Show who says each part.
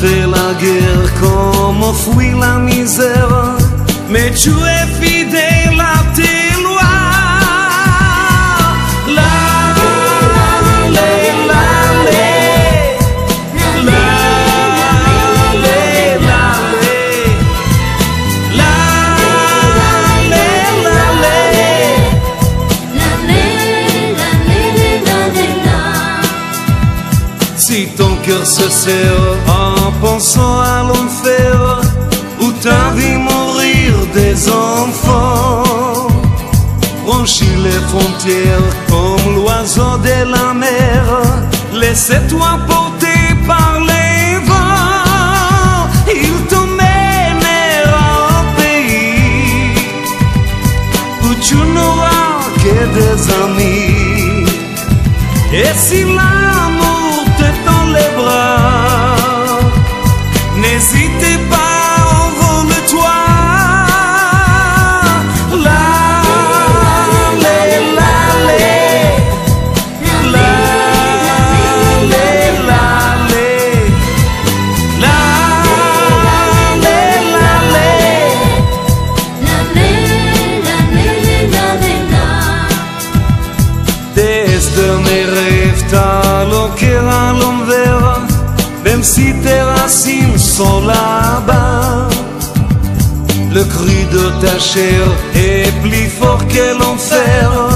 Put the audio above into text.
Speaker 1: fait la guerre, comment fuir la misère, mais tu es fidèle à tes lois. La, la, la, la, la, la, la, la, la, la, la. Si ton cœur se serre en pensant à l'enfer où t'as vu mourir des enfants, franchis les frontières comme l'oiseau de la mer, laissez-toi porter par les vents, il t'emmènera au pays où tu n'auras que des amis. Et si l'amour Même si tes racines sont là-bas, le cru de ta chair est plus fort que l'enfer.